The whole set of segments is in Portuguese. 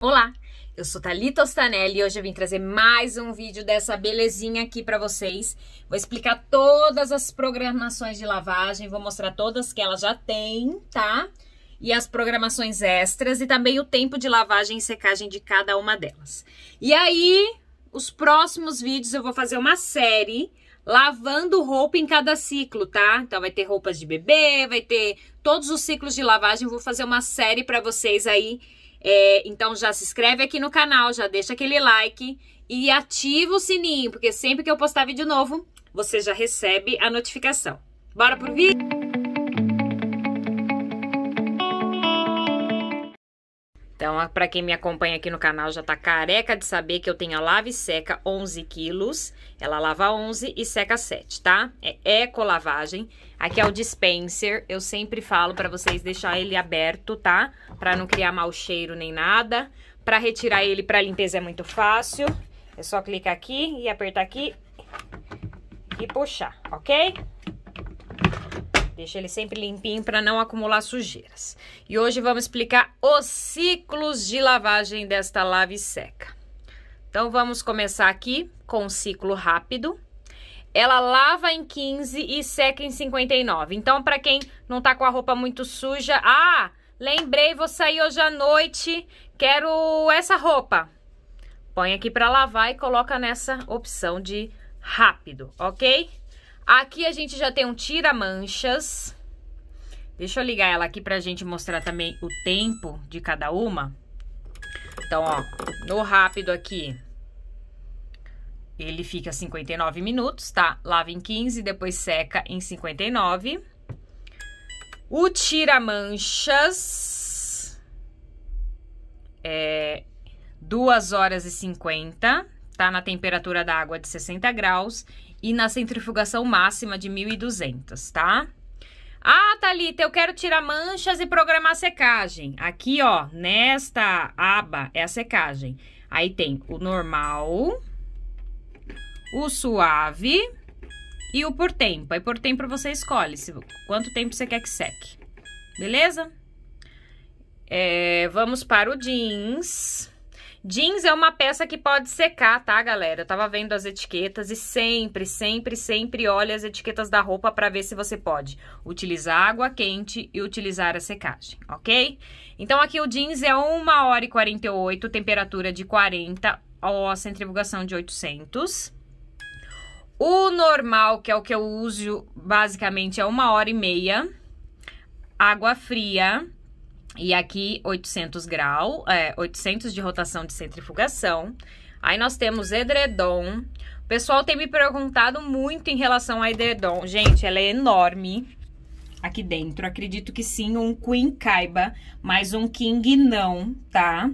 Olá, eu sou Thalita Ostanelli e hoje eu vim trazer mais um vídeo dessa belezinha aqui para vocês. Vou explicar todas as programações de lavagem, vou mostrar todas que ela já tem, tá? E as programações extras e também o tempo de lavagem e secagem de cada uma delas. E aí, os próximos vídeos eu vou fazer uma série lavando roupa em cada ciclo, tá? Então vai ter roupas de bebê, vai ter todos os ciclos de lavagem, vou fazer uma série para vocês aí é, então já se inscreve aqui no canal, já deixa aquele like e ativa o sininho, porque sempre que eu postar vídeo novo, você já recebe a notificação. Bora pro vídeo? Então, para quem me acompanha aqui no canal já tá careca de saber que eu tenho a lava e seca 11 quilos. Ela lava 11 e seca 7, tá? É eco lavagem. Aqui é o dispenser. Eu sempre falo para vocês deixar ele aberto, tá? Para não criar mau cheiro nem nada. Para retirar ele para limpeza é muito fácil. É só clicar aqui e apertar aqui e puxar, ok? Deixa ele sempre limpinho para não acumular sujeiras. E hoje vamos explicar os ciclos de lavagem desta lave seca. Então vamos começar aqui com o ciclo rápido. Ela lava em 15 e seca em 59. Então para quem não tá com a roupa muito suja, ah, lembrei, vou sair hoje à noite, quero essa roupa. Põe aqui para lavar e coloca nessa opção de rápido, ok? Aqui a gente já tem um tira-manchas. Deixa eu ligar ela aqui pra gente mostrar também o tempo de cada uma. Então, ó, no rápido aqui, ele fica 59 minutos, tá? Lava em 15, depois seca em 59. O tira-manchas é 2 horas e 50, tá? Na temperatura da água de 60 graus e na centrifugação máxima de 1200, tá? Ah, Thalita, eu quero tirar manchas e programar secagem. Aqui, ó, nesta aba é a secagem. Aí tem o normal, o suave e o por tempo. Aí por tempo você escolhe se, quanto tempo você quer que seque. Beleza? É, vamos para o jeans. Jeans é uma peça que pode secar, tá, galera? Eu tava vendo as etiquetas e sempre, sempre, sempre olhe as etiquetas da roupa para ver se você pode utilizar água quente e utilizar a secagem, ok? Então, aqui o jeans é 1 hora e 48, temperatura de 40, ó, centrifugação de 800. O normal, que é o que eu uso, basicamente, é 1 hora e meia. Água fria, e aqui 800 graus, é, 800 de rotação de centrifugação. Aí nós temos edredom. O pessoal tem me perguntado muito em relação a edredom. Gente, ela é enorme aqui dentro. Acredito que sim, um queen caiba, mas um king não, tá?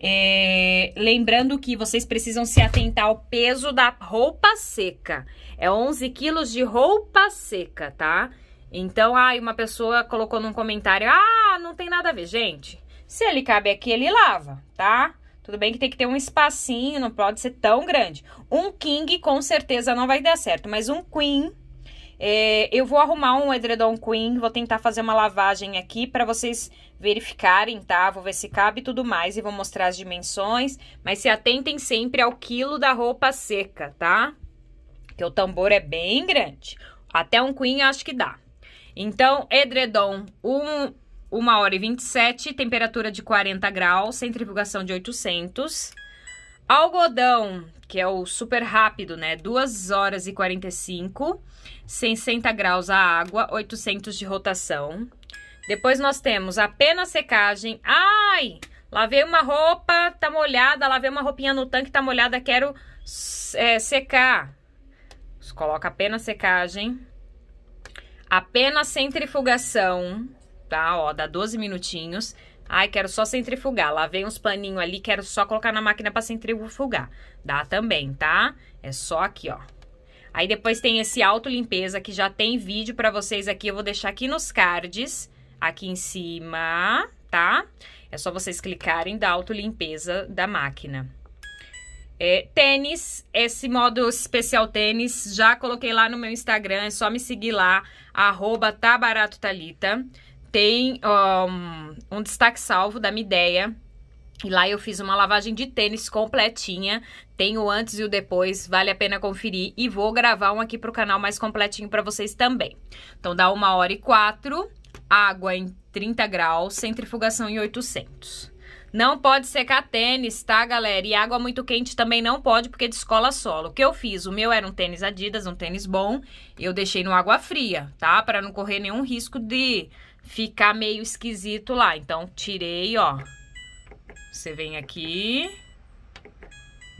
É, lembrando que vocês precisam se atentar ao peso da roupa seca. É 11 quilos de roupa seca, tá? Então, aí uma pessoa colocou num comentário, ah, não tem nada a ver. Gente, se ele cabe aqui, ele lava, tá? Tudo bem que tem que ter um espacinho, não pode ser tão grande. Um king com certeza não vai dar certo, mas um queen... É, eu vou arrumar um edredom queen, vou tentar fazer uma lavagem aqui para vocês verificarem, tá? Vou ver se cabe e tudo mais e vou mostrar as dimensões. Mas se atentem sempre ao quilo da roupa seca, tá? Que o tambor é bem grande. Até um queen acho que dá. Então, edredom, 1 um, hora e 27, temperatura de 40 graus, centrifugação de 800. Algodão, que é o super rápido, né? 2 horas e 45, 60 graus a água, 800 de rotação. Depois nós temos apenas secagem. Ai, lavei uma roupa, tá molhada, lavei uma roupinha no tanque, tá molhada, quero é, secar. Coloca apenas secagem. Apenas centrifugação, tá? Ó, dá 12 minutinhos. Ai, quero só centrifugar. Lavei uns paninhos ali, quero só colocar na máquina para centrifugar. Dá também, tá? É só aqui, ó. Aí depois tem esse auto limpeza que já tem vídeo para vocês aqui. Eu vou deixar aqui nos cards, aqui em cima, tá? É só vocês clicarem da auto limpeza da máquina. É, tênis, esse modo especial tênis, já coloquei lá no meu Instagram, é só me seguir lá, arroba tabaratothalita. Tem um, um destaque salvo da minha ideia. E lá eu fiz uma lavagem de tênis completinha. Tem o antes e o depois, vale a pena conferir. E vou gravar um aqui pro canal mais completinho para vocês também. Então dá uma hora e quatro, água em 30 graus, centrifugação em 800. Não pode secar tênis, tá, galera? E água muito quente também não pode, porque descola solo. O que eu fiz? O meu era um tênis Adidas, um tênis bom. Eu deixei no água fria, tá? Para não correr nenhum risco de ficar meio esquisito lá. Então, tirei, ó. Você vem aqui.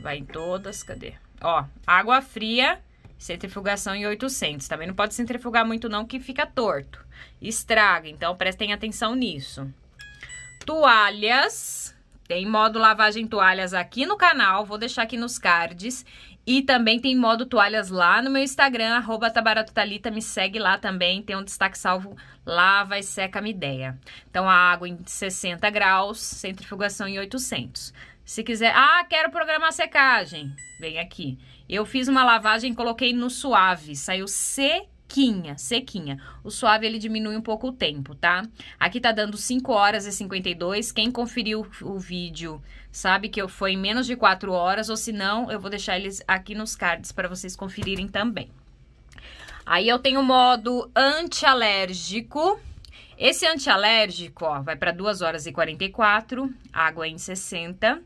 Vai em todas, cadê? Ó, água fria, centrifugação em 800. Também não pode centrifugar muito não, que fica torto. Estraga, então prestem atenção nisso. Toalhas. Tem modo lavagem toalhas aqui no canal, vou deixar aqui nos cards. E também tem modo toalhas lá no meu Instagram, arroba tabaratotalita, me segue lá também, tem um destaque salvo, lava e seca a ideia. Então, a água em 60 graus, centrifugação em 800. Se quiser, ah, quero programar secagem, vem aqui. Eu fiz uma lavagem, coloquei no suave, saiu sequinho sequinha, sequinha. O suave ele diminui um pouco o tempo, tá? Aqui tá dando 5 horas e 52. Quem conferiu o vídeo sabe que eu foi em menos de 4 horas, ou se não, eu vou deixar eles aqui nos cards para vocês conferirem também. Aí eu tenho o modo antialérgico. Esse antialérgico, ó, vai para 2 horas e 44, água em 60,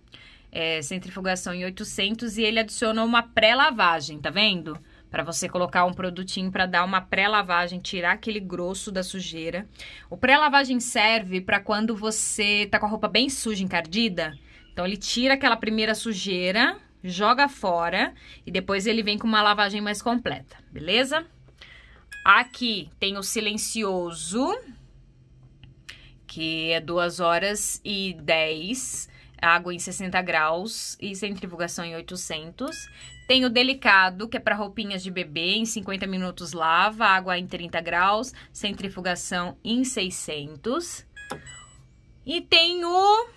é, centrifugação em 800 e ele adiciona uma pré-lavagem, tá vendo? Para você colocar um produtinho para dar uma pré-lavagem, tirar aquele grosso da sujeira. O pré-lavagem serve para quando você tá com a roupa bem suja, encardida. Então ele tira aquela primeira sujeira, joga fora e depois ele vem com uma lavagem mais completa, beleza? Aqui tem o silencioso, que é 2 horas e 10, água em 60 graus e centrifugação em 800. Tem o delicado, que é para roupinhas de bebê, em 50 minutos lava, água em 30 graus, centrifugação em 600. E tem o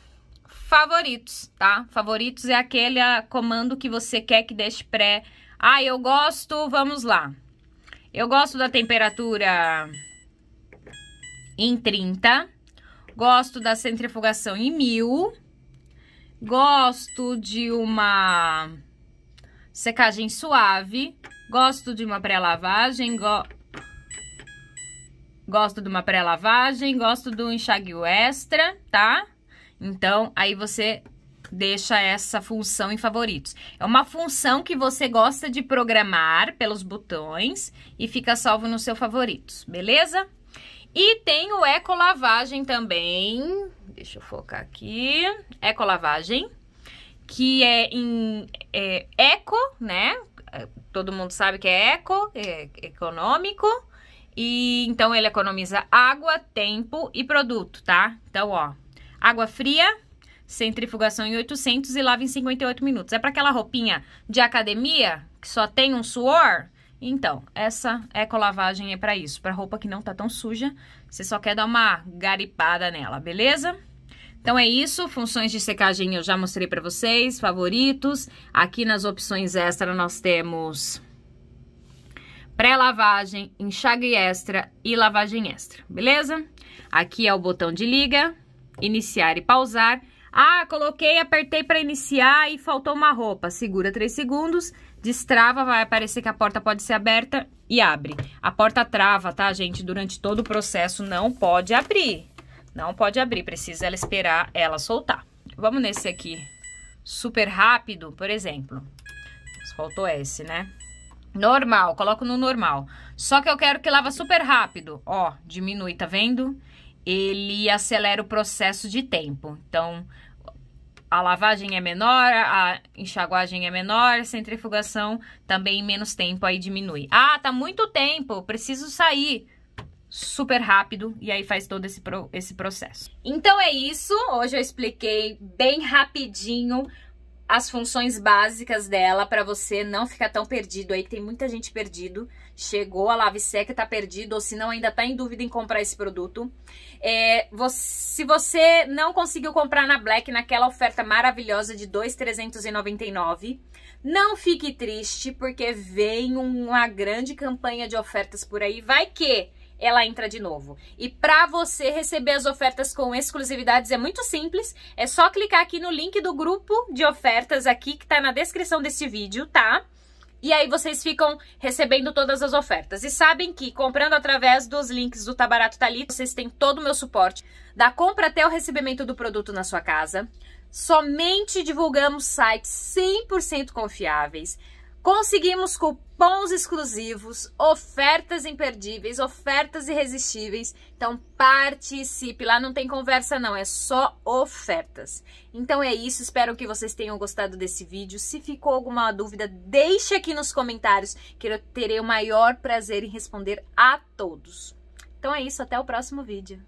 favoritos, tá? Favoritos é aquele comando que você quer que deixe pré. Ah, eu gosto, vamos lá. Eu gosto da temperatura em 30. Gosto da centrifugação em 1000. Gosto de uma secagem suave. Gosto de uma pré-lavagem, go... gosto de uma pré-lavagem, gosto do enxágue extra, tá? Então, aí você deixa essa função em favoritos. É uma função que você gosta de programar pelos botões e fica salvo no seu favoritos, beleza? E tem o ecolavagem também. Deixa eu focar aqui. Ecolavagem que é em é, eco, né? Todo mundo sabe que é eco, é econômico. E então ele economiza água, tempo e produto, tá? Então, ó, água fria, centrifugação em 800 e lava em 58 minutos. É para aquela roupinha de academia que só tem um suor? Então, essa ecolavagem é para isso, para roupa que não tá tão suja. Você só quer dar uma garipada nela, beleza? Então é isso, funções de secagem eu já mostrei para vocês, favoritos. Aqui nas opções extra nós temos pré-lavagem, enxágue extra e lavagem extra, beleza? Aqui é o botão de liga, iniciar e pausar. Ah, coloquei, apertei para iniciar e faltou uma roupa. Segura 3 segundos, destrava, vai aparecer que a porta pode ser aberta e abre. A porta trava, tá, gente? Durante todo o processo não pode abrir. Não pode abrir, precisa ela esperar ela soltar. Vamos nesse aqui, super rápido, por exemplo. Faltou esse, né? Normal, coloco no normal. Só que eu quero que lava super rápido. Ó, diminui, tá vendo? Ele acelera o processo de tempo. Então, a lavagem é menor, a enxaguagem é menor, a centrifugação também em menos tempo aí diminui. Ah, tá muito tempo, preciso sair super rápido e aí faz todo esse, pro, esse processo. Então é isso, hoje eu expliquei bem rapidinho as funções básicas dela para você não ficar tão perdido aí, que tem muita gente perdido. Chegou a lave seca, tá perdido, ou se não ainda tá em dúvida em comprar esse produto. É, você, se você não conseguiu comprar na Black naquela oferta maravilhosa de 2,399, não fique triste, porque vem uma grande campanha de ofertas por aí. Vai que ela entra de novo. E para você receber as ofertas com exclusividades é muito simples, é só clicar aqui no link do grupo de ofertas aqui que tá na descrição desse vídeo, tá? E aí vocês ficam recebendo todas as ofertas. E sabem que comprando através dos links do Tabarato Talito, vocês têm todo o meu suporte, da compra até o recebimento do produto na sua casa. Somente divulgamos sites 100% confiáveis. Conseguimos cupons exclusivos, ofertas imperdíveis, ofertas irresistíveis. Então participe, lá não tem conversa não, é só ofertas. Então é isso, espero que vocês tenham gostado desse vídeo. Se ficou alguma dúvida, deixe aqui nos comentários, que eu terei o maior prazer em responder a todos. Então é isso, até o próximo vídeo.